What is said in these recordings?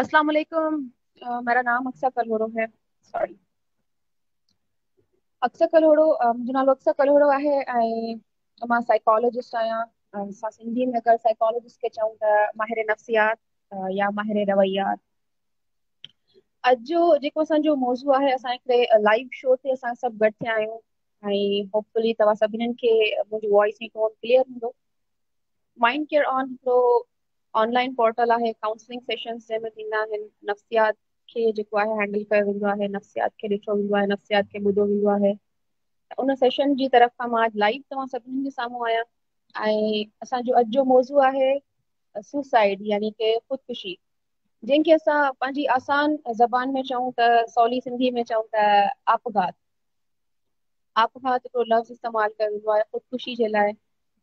अस्सलाम वालेकुम मेरा नाम अक्सा कलोड़ो है। सॉरी अक्सा कलोड़ो अ, मुंहिंजो नालो अक्सा कलोड़ो आहे। ऐं माँ साइकोलॉजिस्ट आहियाँ असां सिंधी में अगरि साइकोलॉजिस्ट खे चऊं त माहिर नफ़्सियात या माहिर रवैयात। अॼु जो जेको असांजो मौज़ू आहे असां हिकिड़े लाइव शो ते असां सभु गॾु थिया आहियूं। ऐं होपफुली तव्हां सभिनीनि खे मुंहिंजी वॉइस ऐं टोन क्लियर हूंदो। माइंड केयर ऑन हिकिड़ो ऑनलाइन पोर्टल आहे. काउंसलिंग सेशंस जंहिंमें थींदा आहिनि नफ़्सियात खे जेको आहे हैंडल कयो वेंदो आहे. नफ़्सियात खे ॾिठो वेंदो आहे नफ़्सियात खे ॿुधो वेंदो आहे उन सेशन जी तरफ़ खां माँ अॼु लाइव तव्हां सभिनीनि जे साम्हूं आहियाँ ऐं असांजो अॼु जो मौज़ू आहे सुसाइड यानी कि ख़ुदकुशी जंहिंखे असां पंहिंजी आसान ज़बान में चऊं त सवली सिंधी में चऊं त, आपघात आपघात हिकिड़ो लफ़्ज़ इस्तेमालु कयो वेंदो आहे ख़ुदकुशी जे लाइ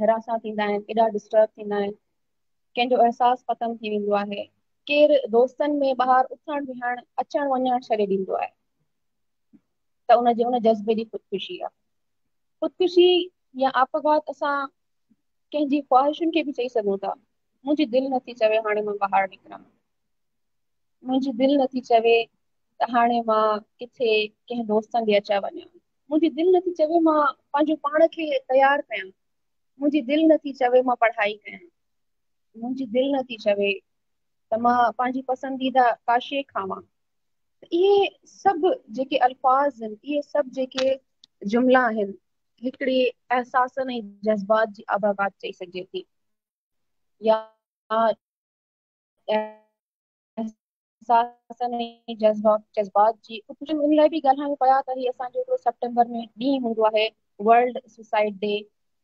हरासां थींदा आहिनि, एॾा डिस्टर्ब थींदा आहिनि। कंहिंजो अहसासु ख़तमु थी वेंदो आहे। केरु दोस्तनि में ॿाहिरि उथणु विहणु अचणु वञणु छॾे ॾींदो आहे। त उनजे उन जज़्बे जी ख़ुदकुशी आहे। ख़ुदकुशी या आपघात असां कंहिंजी ख़्वाहिशुनि खे बि चई सघूं था। मुंहिंजी दिलि नथी चवे हाणे माँ ॿाहिरि निकिरां मुंहिंजी दिलि नथी चवे त हाणे माँ किथे कंहिं दोस्तनि ॾे अचां वञा। मुंहिंजी दिलि नथी चवे माँ पंहिंजो पाण खे तयारु कयां। मुंहिंजी दिलि नथी चवे माँ पढ़ाई कयां मुंहिंजी दिलि नथी चवे त माँ पंहिंजी पसंदीदा काशे खावां। इहे सभु जेके अल्फाज़ आहिनि, इहे सभु जेके जुमिला आहिनि, हिकिड़ी एहसासनि ऐं जज़्बात जी आबागात चई सघिजे थी। या जज़्बात जज़्बात जी इन लाइ बि ॻाल्हायूं पिया त हीअ असांजो हिकिड़ो सेप्टेम्बर में ॾींहुं हूंदो आहे, वर्ल्ड सुसाइड डे।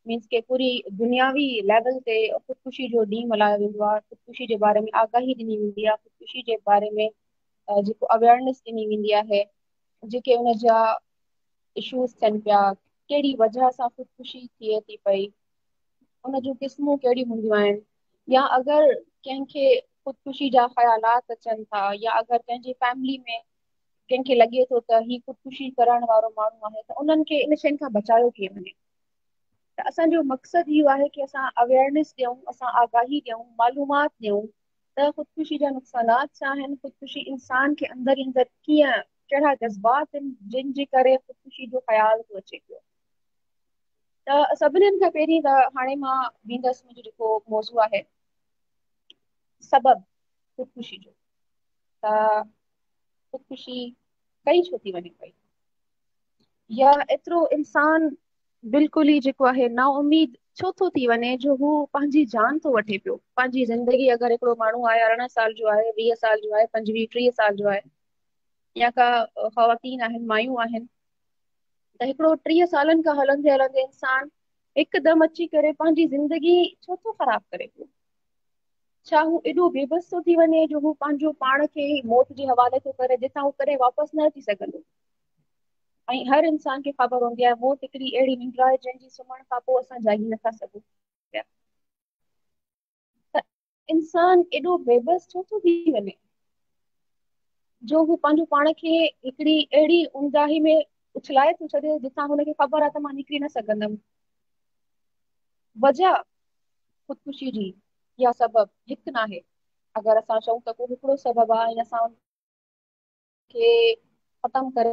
मीन्स के पूरी दुनियावी लेवल ते ख़ुदकुशी जो ॾींहुं मल्हायो वेंदो आहे, ख़ुदकुशी जे बारे में आगाही ॾिनी वेंदी आहे, ख़ुदकुशी जे बारे में जेको अवेयरनेस ॾिनी वेंदी आहे, जेके उनजा इशूज़ थियनि पिया, कहिड़ी वजह सां ख़ुदकुशी थिए थी पई, उन जूं क़िस्मूं कहिड़ियूं हूंदियूं आहिनि, या अगरि कंहिंखे ख़ुदकुशी जा ख़्यालात अचनि था, या अगरि कंहिंजी फैमिली में कंहिंखे लॻे थो त ही ख़ुदकुशी करण वारो माण्हू आहे, त उन्हनि खे इन शयुनि खां बचायो कीअं वञे? त असांजो मक़सदु इहो आहे कि असां अवेयरनेस ॾियूं, असां आगाही ॾियूं, मालूमात ॾियूं त ख़ुदकुशी जा नुक़सानात छा आहिनि? ख़ुदकुशी इंसान खे अंदरि अंदरि कीअं कहिड़ा जज़्बात आहिनि जिन जे करे ख़ुदकुशी जो ख़्याल थो अचे पियो? त सभिनीनि खां पहिरीं त हाणे माँ वेंदसि मुंहिंजो जेको मौज़ू आहे, सबबु ख़ुदकुशी जो। त ख़ुदकुशी कई छो थी वञे पई? या एतिरो इंसान बिल्कुलु ई जेको आहे नाउमीद छो थो थी वञे, जो हू पंहिंजी जान थो वठे पियो। पंहिंजी ज़िंदगी अगरि हिकिड़ो माण्हू आहे, अरिड़हं साल जो आहे, वीह साल जो आहे, पंजवीह, टीह साल जो आहे, या का ख़वातीन आहिनि, मायूं आहिनि, त हिकिड़ो टीह सालनि खां हलंदे हलंदे इंसान हिकदमि अची करे पंहिंजी ज़िंदगी छो थो ख़राबु करे पियो? छा हू एॾो बेबस थो थी वञे, जो हू पंहिंजो पाण खे मौत जे हवाले थो करे, जितां हू करे वापसि न अची सघंदो? ऐं हर इंसान खे ख़बर हूंदी आहे मौत हिकिड़ी अहिड़ी निंड आहे जंहिंजी सुम्हण खां पोइ असां जागी नथा सघूं। पिया इंसान एॾो बेबस छो थो थी वञे? जो हू पंहिंजो पाण खे हिकिड़ी अहिड़ी ऊंदाही में उछलाए थो छॾे, जितां हुनखे ख़बर आहे त माँ निकिरी न सघंदमि। वजह ख़ुदकुशी जी या सबबु, हिकु न आहे अगरि असां चऊं त को हिकिड़ो सबबु आहे ऐं असां खे ख़तमु करे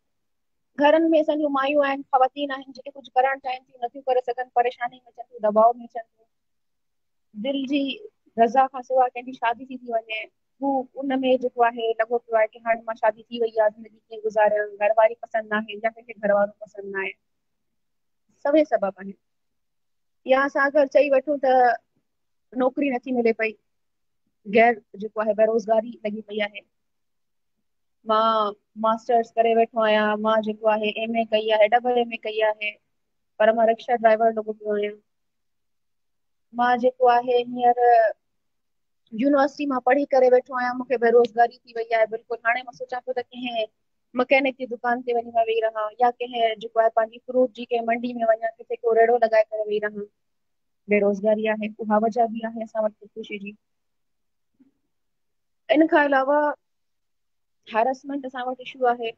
घरनि में असांजूं मायूं आहिनि ख़वातीन आहिनि जेके कुझु करणु चाहिनि थियूं नथियूं करे सघनि परेशानी में अचनि थियूं दबाव में अचनि थियूं दिलि जी रज़ा खां सवाइ कंहिंजी शादी थी थी वञे हू उन में जेको आहे लॻो पियो आहे की हाणे माँ शादी थी वई आहे ज़िंदगी कीअं गुज़ारियाँ घर वारी पसंदि न आहे या कंहिंखे घर वारो पसंदि न आहे सभई सबब आहिनि या असां अगरि चई वठूं त नौकिरी नथी मिले पई गैर जेको आहे बेरोज़गारी लॻी पई आहे माँ मास्टर्स करे वेठो आहियाँ माँ जेको आहे एम ए कई आहे डबल एम ए कई आहे, पर माँ रिक्शा ड्राइवर लॻो पियो आहियाँ। माँ जेको आहे, हींअर यूनिवर्सिटी माँ पढ़ी करे वेठो आहियाँ, मूंखे बेरोज़गारी थी वई आहे, बिल्कुलु। हाणे माँ सोचां पियो त कंहिं मकैनिक जी दुकान ते वञी माँ वेही रहां, या कंहिं जेको आहे पंहिंजी फ्रूट जी कंहिं मंडी में वञा, किथे को रेड़ो लॻाए करे वेही रहां। बेरोज़गारी आहे, उहा वजह बि आहे असां वटि ख़ुदकुशी जी। इन खां अलावा हैरेसमेंट असां वटि इशू आहे.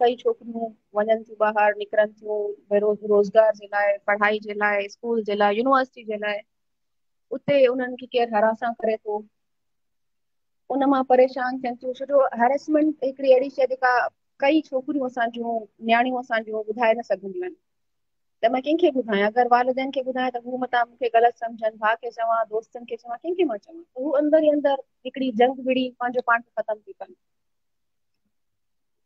कई छोकिरियूं वञनि थियूं ॿाहिरि निकिरनि थियूं बेरोज़, रोज़गार जे लाइ, पढ़ाई जे लाइ, स्कूल जे लाइ यूनिवर्सिटी जे लाइ। उते उन्हनि खे केरु हरासां करे थो। उन माँ परेशान थियनि थियूं। छो जो हैरेसमेंट हिकिड़ी अहिड़ी शइ जेका कई छोकिरियूं असां जूं नियाणियूं असां ॿुधाए न सघंदियूं आहिनि। त माँ कंहिंखे ॿुधायां? अगरि वालदेन खे ॿुधायां त हू मतां मूंखे ग़लति सम्झनि। भाउ खे चवां, दोस्तनि खे चवां, कंहिंखे माँ चवां? हू अंदरि ई अंदरि हिकिड़ी जंग विड़ी पंहिंजो पाण खे ख़तमु थी कनि।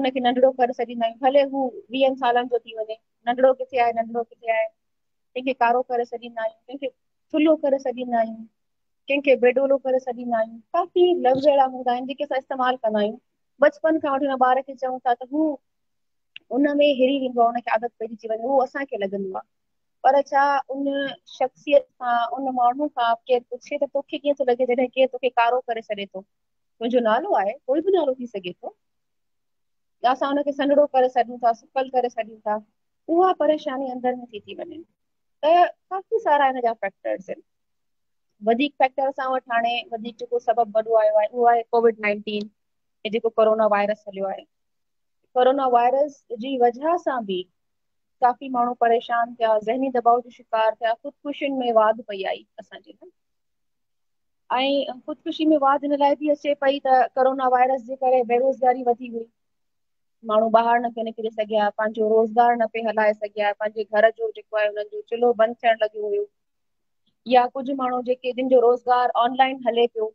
उनखे नंढिड़ो करे छॾींदा आहियूं। भले हू वीहनि सालनि जो थी वञे, नंढिड़ो किथे आहे, नंढिड़ो किथे आहे। कंहिंखे कारो करे छॾींदा आहियूं, कंहिंखे थुल्हो करे छॾींदा आहियूं, कंहिंखे बेडोलो करे छॾींदा आहियूं। काफ़ी लफ़्ज़ अहिड़ा हूंदा आहिनि जेके असां इस्तेमालु कंदा आहियूं। बचपन खां वठी ॿार खे चऊं था त हू उन में हिरी वेंदो आहे हुनखे आदत पइजी वञे उहो असांखे लॻंदो आहे। पर छा उन शख़्सियत खां, उन माण्हू खां केरु पुछे त तोखे कीअं थो लॻे, जॾहिं केरु तोखे कारो करे छॾे थो? तुंहिंजो नालो आहे, कोई बि नालो थी सघे थो। या असां हुनखे करे था करे था उहा परेशानी अंदरि में थी थी वञे त काफ़ी सारा जा फैक्टर्स फैक्टर असां वटि हाणे वधीक वॾो आयो आहे उहो आहे कोविड नाइनटीन हे जेको कोरोना वायरस हलियो आहे कोरोना वायरस जी वजह सां बि काफ़ी माण्हू परेशान थिया ज़हनी दबाव जो शिकार थिया ख़ुदकुशियुनि में वाध पई आई में ऐं ख़ुदकुशी में वाध हिन लाइ अचे पई त कोरोना वायरस जे करे बेरोज़गारी हुई माण्हू ॿाहिरि न पिया निकिरी सघिया, पंहिंजो रोज़गार न पिया हलाए सघिया, पंहिंजे घर जो जेको आहे हुननि जो चुल्हो बंदि लॻियो हुयो। या कुझु माण्हू जेके जिन जो रोज़गार ऑनलाइन हले पियो,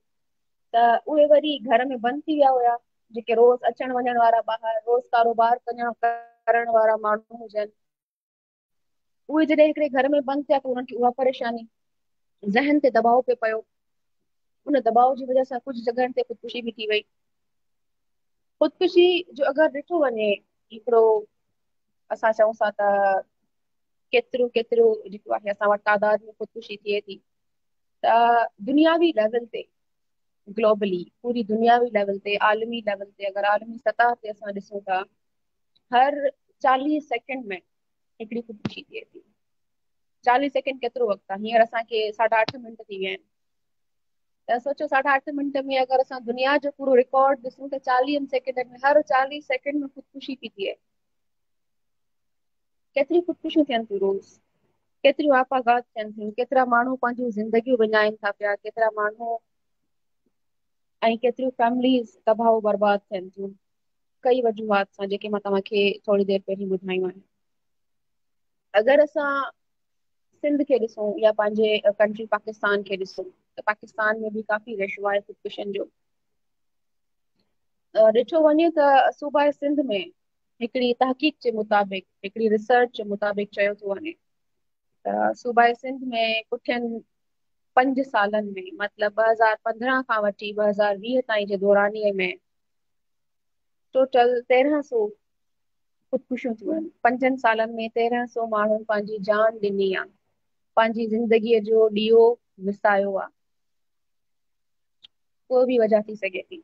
त उहे वरी घर में बंदि थी विया हुया। जेके रोज़ अचण वञण वारा ॿाहिरि, रोज़ कारोबार करण वारा माण्हू हुजनि। उहे जॾहिं हिकिड़े घर में बंदि थिया, त उन्हनि खे उहा परेशानी, ज़हन ते दबाव पियो पियो। उन दबाव जी वजह सां कुझु जॻहनि ते ख़ुदकुशी बि थी वई। ख़ुदकुशी जो अगरि ॾिठो वञे, हिकिड़ो असां चऊं था त केतिरियूं केतिरियूं जेको आहे, असां वटि तादाद में ख़ुदकुशी थिए थी। त दुनियावी लेवल ते ग्लोबली पूरी दुनियावी लेवल ते, आलमी लेवल ते, अगरि आलमी सतह ते असां ॾिसूं था, हर चालीह सेकेंड में हिकिड़ी ख़ुदकुशी थिए थी। चालीह सेकेंड केतिरो वक़्तु आहे? हींअर असांखे साढा अठ मिंट थी विया आहिनि। सोचो साढा अठ मिंट में अगरि असां दुनिया जो पूरो रिकॉर्ड ॾिसूं त चालीहनि सेकेंडनि में, हर चालीह सेकेंड में ख़ुदकुशी थी थिए। केतिरी ख़ुदकुशियूं थियनि थियूं रोज़? केतिरियूं आपाघात थियनि थियूं? केतिरा माण्हू पंहिंजूं ज़िंदगियूं विञाइनि था पिया? केतिरा माण्हू ऐं केतिरियूं फैमिलीज़ तबाह बर्बाद थियनि थियूं? कई वजूहात सां, जेके माँ तव्हांखे थोरी देरि पहिरीं ॿुधायूं आहिनि। अगरि असां सिंध खे ॾिसूं या पंहिंजे कंट्री पाकिस्तान खे ॾिसूं त पाकिस्तान में बि काफ़ी रेशो आहे ख़ुदकुशियुनि जो ॾिठो वञे त, सूबा सिंध में हिकिड़ी तहक़ीक़ जे मुताबिक़, हिकिड़ी रिसर्च जे मुताबिक़ चयो थो वञे। त सूबाइ सिंध में पुठियनि पंज सालनि में, मतिलबु ॿ हज़ार पंद्रहं खां वठी ॿ हज़ार वीह ताईं जे दौरानीअ में टोटल तेरहं सौ ख़ुदकुशियूं थियूं आहिनि पंजनि सालनि में तेरहं सौ माण्हुनि पंहिंजी जान ॾिनी आहे। पंहिंजी ज़िंदगीअ जो ॾीओ विसायो आहे को बि वजह थी सघे थी।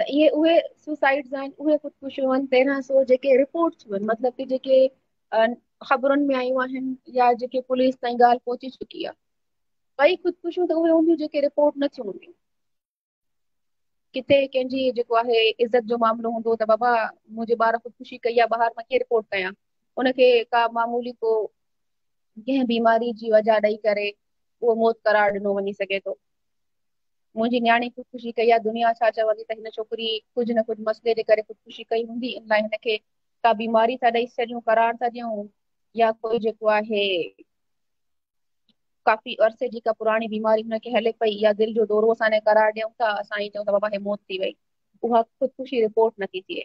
त इहे उहे सुसाइड्स आहिनि, उहे ख़ुदकुशियूं आहिनि तेरहं सौ जेके रिपोर्ट थियूं आहिनि, मतिलबु की जेके ख़बरुनि में आयूं आहिनि या जेके पुलिस ताईं ॻाल्हि पहुची चुकी आहे कई ख़ुदकुशियूं त उहे हूंदियूं जेके रिपोर्ट न थियूं हूंदियूं किथे कंहिंजी जेको आहे इज़त जो मामिलो हूंदो त बाबा, मुंहिंजे ॿार ख़ुदकुशी कई आहे ॿाहिरि माँ कीअं रिपोर्ट कयां? उनखे का मामूली को कंहिं बीमारी जी वजह ॾेई करे उहो मौत करार ॾिनो वञी सघे थो मुंहिंजी न्याणी ख़ुदकुशी कई आहे दुनिया छा चवंदी त छोकिरी कुझु न कुझु मसइले जे करे ख़ुदकुशी कई हूंदी इन लाइ हिनखे का बीमारी था ॾेई छॾियूं करार था ॾियूं या कोई जेको आहे काफ़ी अरसे जी का पुराणी बीमारी हुनखे हले पई या दिलि जो दौरो असां करार ॾियूं था असां ई चऊं था बाबा हे मौत थी वई उहा ख़ुदकुशी रिपोर्ट नथी थिए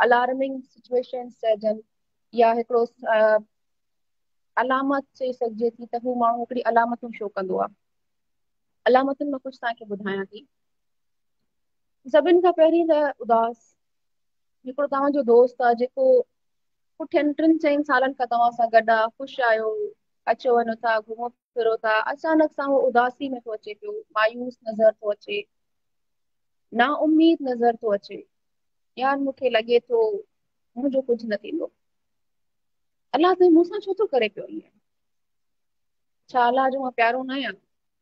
अलार्मिंग सिचुएशन चइजनि या हिकिड़ो अलामत चई सघिजे थी त हू माण्हू हिकिड़ी अलामतूं शो कंदो आहे अलामतुनि माँ कुझु तव्हांखे ॿुधायां थी सभिनि खां पहिरीं त उदास हिकिड़ो तव्हांजो दोस्त आहे जेको पुठियनि टिनि चइनि सालनि खां तव्हां सां गॾु आहे ख़ुशि आहियो अचो वञो था, घुमो फिरो था, अचानक सां उहो उदासी में थो अचे पियो मायूस नज़र थो अचे ना उमीद नज़र थो अचे या मूंखे लॻे थो मुंहिंजो कुझु न थींदो अलाह साईं मूंसां छो थो करे पियो ईअं छा अलाह जो माँ प्यारो न आहियाँ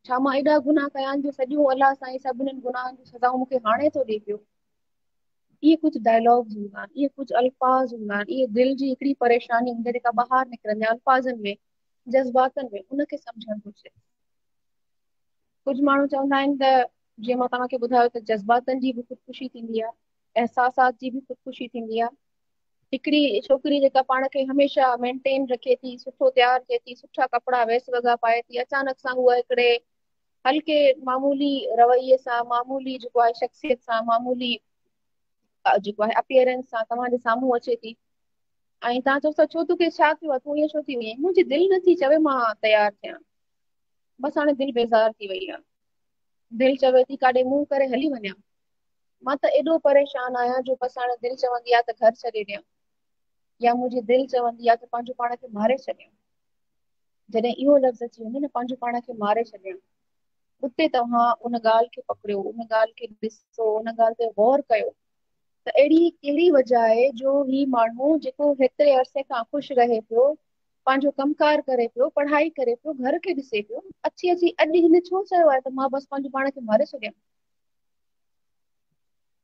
छा माँ एॾा गुनाह कया जो सॼो अलाह साईं सभिनीनि गुनाहनि जी सज़ाऊं मूंखे हाणे थो ॾिए पियो। इहे कुझु डायलॉग्स हूंदा आहिनि, इहे कुझु अल्फाज़ हूंदा आहिनि, इहे दिलि जी हिकिड़ी परेशानी हूंदी जेका ॿाहिरि निकिरंदी आहे अल्फाज़नि में, जज़्बातनि में उनखे सम्झणु घुरिजे। कुझु माण्हू चवंदा आहिनि त जीअं माँ तव्हांखे ॿुधायो त जज़्बातनि जी बि ख़ुदकुशी थींदी आहे। अहसासात जी बि ख़ुदकुशी थींदी आहे हिकिड़ी छोकिरी जेका पाण खे मेंटेन रखे थी, सुठो तयारु थिए थी, सुठा कपिड़ा वेस वॻा पाए थी, अचानक सां उहा हिकिड़े हल्के मामूली रवैये सां, मामूली जेको आहे शख़्सियत सां, मामूली जेको आहे अपीयरेंस सां तव्हांजे साम्हूं अचे थी। ऐं तव्हां चओ था छो तोखे छा थियो आहे? तूं ईअं छो थी वई मुंहिंजी दिलि नथी चवे माँ तयारु थियाँ। बसि हाणे दिलि बेज़ार थी वई आहे दिलि चवे थी, काॾे मुंहुं करे हली वञा। माँ त एॾो परेशान आहियाँ, जो बसि हाणे दिलि चवंदी आहे त घर छॾे ॾियाँ। या मुंहिंजी दिलि चवंदी आहे त पंहिंजो पाण खे मारे छॾियाँ। जॾहिं इहो लफ़्ज़ अची वञे न, पंहिंजो पाण खे मारे छॾियाँ। उते तव्हां उन ॻाल्हि खे पकड़ियो, उन ॻाल्हि खे ॾिसो, उन ॻाल्हि ते गौर कयो। त अहिड़ी कहिड़ी वजह आहे, जो ही माण्हू जेको हेतिरे अरसे खां ख़ुशि रहे पियो, पंहिंजो कमकार करे पियो, पढ़ाई करे पियो, घर खे ॾिसे पियो अची अची अॼु हिन छो चयो आहे त माँ बसि पंहिंजो पाण खे मारे छॾियाँ?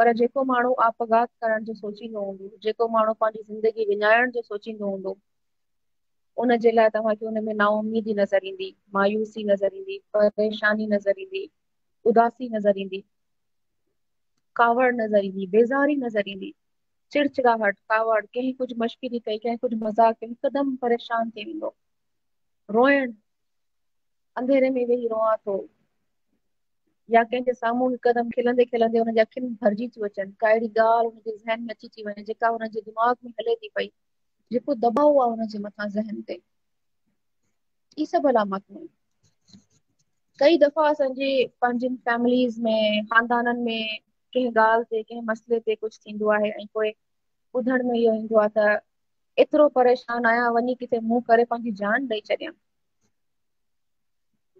पर जेको माण्हू आपघात करण जो सोचींदो हूंदो, जेको माण्हू पंहिंजी ज़िंदगी विञाइण जो सोचींदो हूंदो उनजे लाइ तव्हांखे हुनमें नाउमीदी नज़र ईंदी, मायूसी नज़र ईंदी, परेशानी नज़र ईंदी, उदासी नज़र ईंदी, कावड़ नज़र ईंदी, बेज़ारी नज़र ईंदी, चिड़चिड़ाहट, कावड़, कंहिं कुझु मश्किरी कई, कंहिं कुझु मज़ाक कई, हिकदमि परेशान थी वेंदो, रोइण, अंधेरे में वेही रोआं थो या कंहिंजे साम्हूं हिकदमि खिलंदे खिलंदे हुनजी अखियुनि भरिजी थियूं अचनि ॻाल्हि हुनजे ज़हन में अची थी वञे, जेका हुनजे दिमाग़ में हले थी पई, जेको दबाव आहे हुनजे मथां ज़हन ते। ई सभु अलामतूं आहिनि कई दफ़ा असांजे पंहिंजनि फैमिलीज़ में, ख़ानदाननि में कंहिं ॻाल्हि ते, कंहिं मसइले ते कुझु थींदो आहे ऐं पोइ ॿुधण में इहो ईंदो आहे त एतिरो परेशान आहियाँ, वञी किथे मुंहुं करे पंहिंजी जान ॾेई छॾियाँ।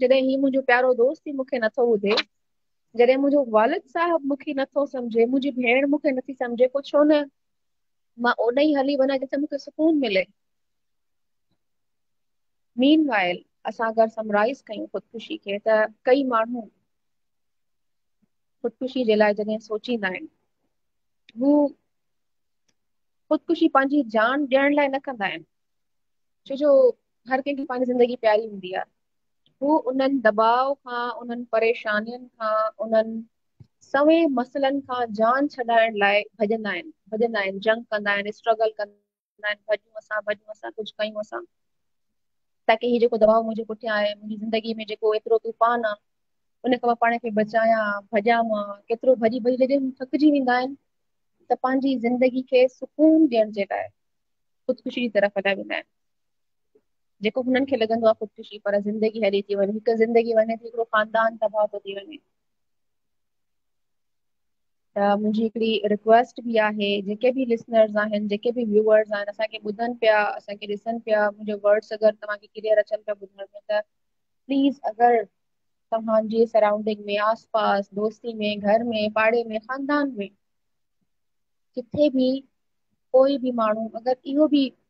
जॾहिं ही मुंहिंजो प्यारो दोस्त ई मूंखे नथो ॿुधे, जॾहिं मुंहिंजो वालिद साहिबु मूंखे नथो सम्झे, मुंहिंजी भेण मूंखे नथी सम्झे, पोइ छो न माँ ओॾे ई हली वञा जिते मूंखे सुकून मिले। मीन वाइल असां अगरि समराइज़ कयूं ख़ुदकुशी खे, त कई माण्हू ख़ुदकुशी जे लाइ जॾहिं सोचींदा आहिनि, हू ख़ुदकुशी पंहिंजी जान ॾियण लाइ न कंदा आहिनि। छो जो हर कंहिंखे पंहिंजी ज़िंदगी प्यारी हूंदी आहे। हू उन्हनि दॿाव खां, उन्हनि परेशानियुनि खां, उन्हनि सवे मसइलनि खां जान छॾाइण लाइ भॼंदा आहिनि भॼंदा आहिनि, जंग कंदा आहिनि स्ट्रगल कंदा आहिनि, भॼूं असां भॼूं असां, कुझु कयूं असां। ताकी हीउ जेको दॿाउ मुंहिंजे पुठियाँ आहे, मुंहिंजी ज़िंदगी में जेको एतिरो तूफ़ान आहे, उन खां माँ पाण खे बचायां भॼां माँ केतिरो भॼी भॼी जॾहिं थकिजी वेंदा आहिनि, त पंहिंजी ज़िंदगी खे सुकून ॾियण जे लाइ ख़ुदकुशी जी तरफ़ हलिया वेंदा आहिनि। जेको हुननि खे लॻंदो आहे ख़ुदकुशी, पर ज़िंदगी हली थी वञे हिकु ज़िंदगी वञे थी हिकिड़ो ख़ानदान तबाह थो थी वञे त मुंहिंजी हिकिड़ी रिक्वेस्ट बि आहे, जेके बि लिसनर्स आहिनि, जेके बि व्यूअर्स आहिनि, असांखे ॿुधनि पिया, असांखे ॾिसनि पिया मुंहिंजो वर्ड्स अगरि तव्हांखे क्लियर अचनि पिया ॿुधण में, त प्लीज़ अगरि तव्हांजे सराउंडिंग में आस पास दोस्ती में, घर में, पाड़े में, ख़ानदान में, किथे बि कोई बि माण्हू अगरि इहो बि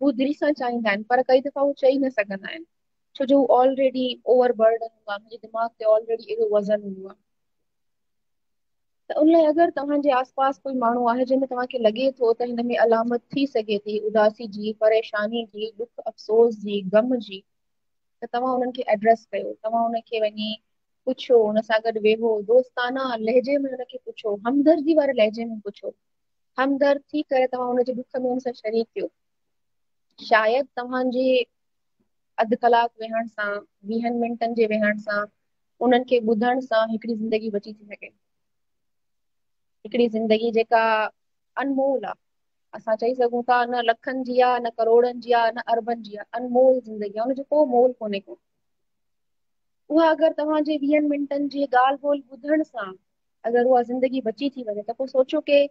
हू दिलि सां चाहींदा आहिनि पर कई दफ़ा हू चई न सघंदा आहिनि छो जो हू ऑलरेडी ओवर बर्डन हूंदो आहे मुंहिंजे दिमाग़ ते ऑलरेडी एॾो वज़न हूंदो आहे त उन लाइ अगरि तव्हांजे आस पास कोई माण्हू आहे जंहिंमें तव्हांखे लॻे थो त हिन में अलामत थी सघे थी, उदासी जी, परेशानी जी, दुख अफ़सोस जी, गम जी, त तव्हां हुननि खे एड्रेस कयो। तव्हां हुनखे वञी पुछो हुन सां गॾु वेहो, दोस्ताना लहजे में हुनखे पुछो, हमदर्दी वारे लहजे में पुछो। हमदर्द थी करे तव्हां हुनजे दुख में हुन सां शरीक थियो। शायदि तव्हांजे अधु कलाकु वेहण सां, वीहनि मिंटनि जे वेहण सां, उन्हनि खे ॿुधण सां हिकिड़ी ज़िंदगी बची थी सघे। हिकिड़ी ज़िंदगी जेका अनमोल आहे असां चई सघूं था, न लखनि जी आहे न करोड़नि जी आहे न अरबनि जी आहे अनमोल ज़िंदगी आहे हुनजो को मोल कोन्हे को। उहा अगरि तव्हांजे वीहनि मिंटनि जी ॻाल्हि ॿोल ॿुधण सां अगरि उहा ज़िंदगी बची थी वञे, त पोइ सोचो की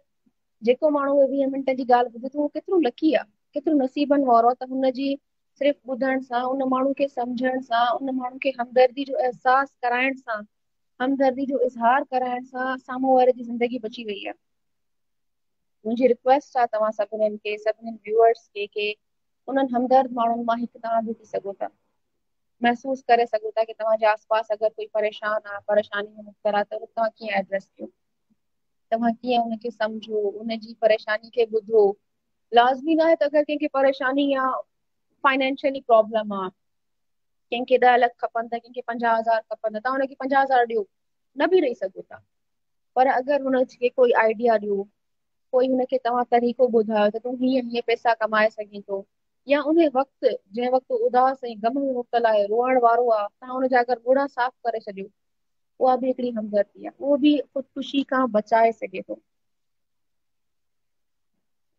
जेको माण्हू वीह मिंट जी ॻाल्हि ॿुधे थो, उहो केतिरो लकी आहे केतिरो नसीबनि वारो त हुनजी सिर्फ़ु ॿुधण सां, उन माण्हू खे सम्झण सां, उन माण्हू खे हमदर्दी जो अहसासु कराइण सां, हमदर्दी जो इज़हार कराइण सां साम्हूं वारे जी ज़िंदगी बची वई आहे। मुंहिंजी रिक्वेस्ट आहे तव्हां सभिनीनि खे, सभिनीनि व्यूअर्स खे, के उन्हनि हमदर्द माण्हुनि माँ हिकु तव्हां बि थी सघो था। महसूस करे सघो था की तव्हांजे आस पास अगरि कोई परेशान आहे, परेशानी में मुबतला त तव्हां कीअं एड्रेस कयो? तव्हां कीअं उनखे सम्झो उनजी परेशानी खे ॿुधो? लाज़मी ना आहे त अगरि कंहिंखे परेशानी या फाइनेंशियली प्रॉब्लम आहे कंहिंखे ॾह लख खपनि त कंहिंखे पंजाह हज़ार खपनि तव्हां हुनखे पंजाह हज़ार ॾियो न बि ॾेई सघो था पर अगरि हुनखे कोई आइडिया ॾियो कोई हुनखे तव्हां तरीक़ो ॿुधायो त तूं हीअं हीअं पैसा कमाए सघीं थो या उन वक़्तु जंहिं वक़्तु उदास ऐं गम में मुबतला आहे रोअण वारो आहे तव्हां हुनजा अगरि साफ़ करे छॾियो उहा बि हिकिड़ी हमदर्दी आहे उहो बि ख़ुदकुशी खां बचाए सघे थो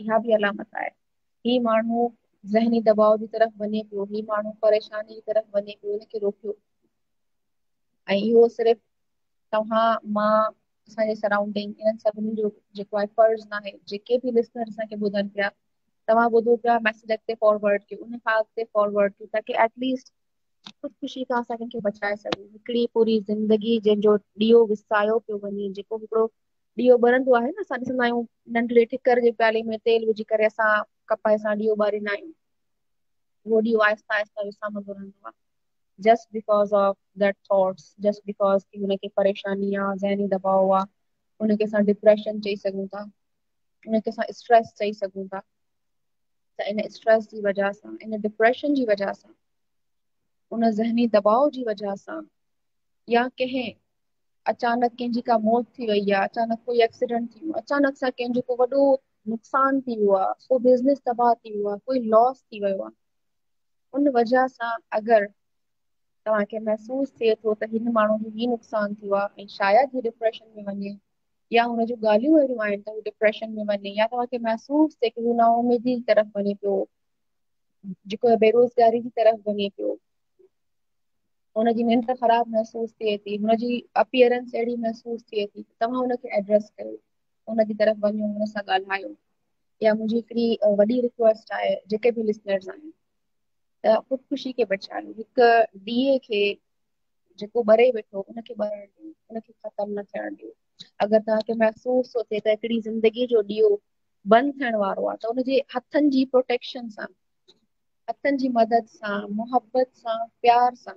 इहा बि अलामत आहे ही माण्हू ज़हनी दबाव जी तरफ़ वञे पियो ही माण्हू परेशानी जी तरफ़ वञे पियो हिनखे रोकियो। ऐं इहो सिर्फ़ु तव्हां माँ असांजे सराउंडिंग इन्हनि सभिनी जो जेको आहे फर्ज़ न आहे जेके बि लिसनर असांखे ॿुधनि पिया तव्हां ॿुधो पिया मैसेज अॻिते फॉरवर्ड कयो उन खां अॻिते फॉरवर्ड कयो ताकी एटलीस्ट ख़ुदकुशी खां असां कंहिंखे बचाए सघूं हिकिड़ी पूरी ज़िंदगी जंहिंजो ॾीओ विसायो पियो वञे जेको हिकिड़ो ॿरंदो आहे न, असां ॾिसंदा आहियूं, नंढड़े ठिकर जे प्याले में तेल विझी करे असां कपाए सां ॾीओ ॿारींदा आहियूं। उहो ॾीओ आहिस्ता आहिस्ता विसामंदो रहंदो आहे। Just because of that thoughts just because की हुनखे परेशानी आहे, ज़हनी दबाव आहे हुनखे असां डिप्रेशन चई सघूं था हुनखे असां स्ट्रेस चई सघूं था। त इन स्ट्रेस जी वजह सां, इन डिप्रेशन जी वजह सां, उन ज़हनी दबाव जी वजह सां, या कंहिं अचानक कंहिंजी का मौत थी वई आहे अचानक कोई एक्सीडेंट थी वियो अचानक सां कंहिंजो को वॾो नुक़सान थी वियो आहे को बिज़नेस तबाह थी वियो आहे कोई लॉस थी वियो आहे उन वजह सां अगरि तव्हांखे महसूसु थिए थो त हिन माण्हू जो हीउ नुक़सान थियो आहे ऐं शायदि हू डिप्रेशन में वञे, या हुन जूं ॻाल्हियूं अहिड़ियूं आहिनि त हू डिप्रेशन में वञे, या तव्हांखे महसूसु थिए की हू नाउमीदी जी तरफ़ वञे पियो, जेको बेरोज़गारी जी तरफ़ वञे पियो। हुनजी निंड ख़राब महसूस थिए थी हुनजी अपीयरेंस अहिड़ी महसूस थिए थी तव्हां हुनखे एड्रेस कयो हुनजी तरफ़ वञो हुन सां ॻाल्हायो। या मुंहिंजी हिकिड़ी वॾी रिक्वेस्ट आहे, जेके बि लिसनर्स आहिनि, त ख़ुदकुशी खे बचायो हिकु ॾीए खे जेको ॿरे वेठो, उनखे ॿरण ॾियो ख़तम न थियण ॾियो। अगरि तव्हांखे महसूस थो थिए त हिकिड़ी ज़िंदगी जो ॾीओ बंदि थियण वारो आहे, त हुनजे हथनि जी प्रोटेक्शन सां, हथनि जी मदद सां मुहबत सां, प्यार सां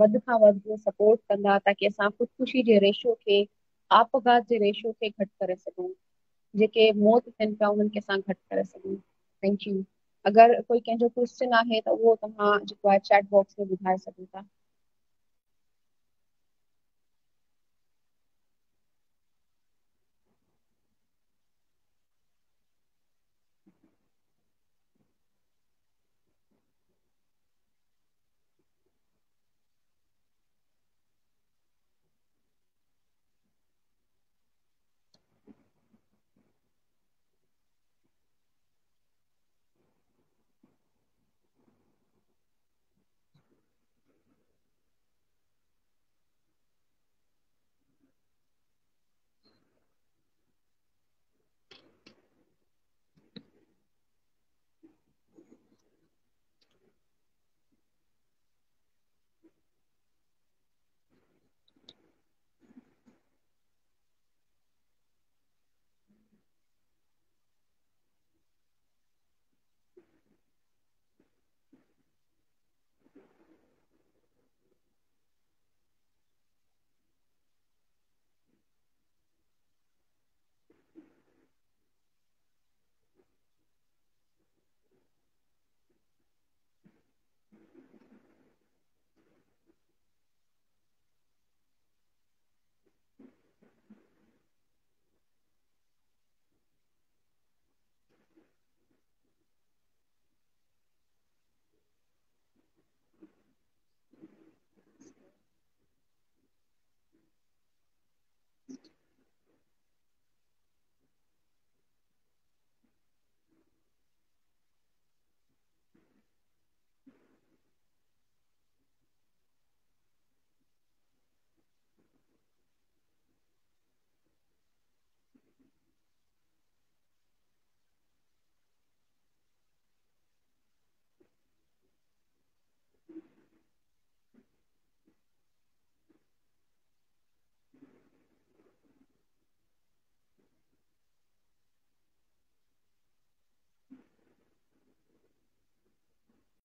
वधि खां सपोर्ट कंदा ताकी असां ख़ुदकुशी जे रेशो खे आपघात जे रेशो खे घटि करे सघूं जेके मौत थियनि पिया उन्हनि खे असां घटि करे सघूं थैंक यू अगरि कोई कंहिंजो क्वेश्चन आहे त उहो तव्हां जेको आहे चैट बॉक्स में ॿुधाए सघो था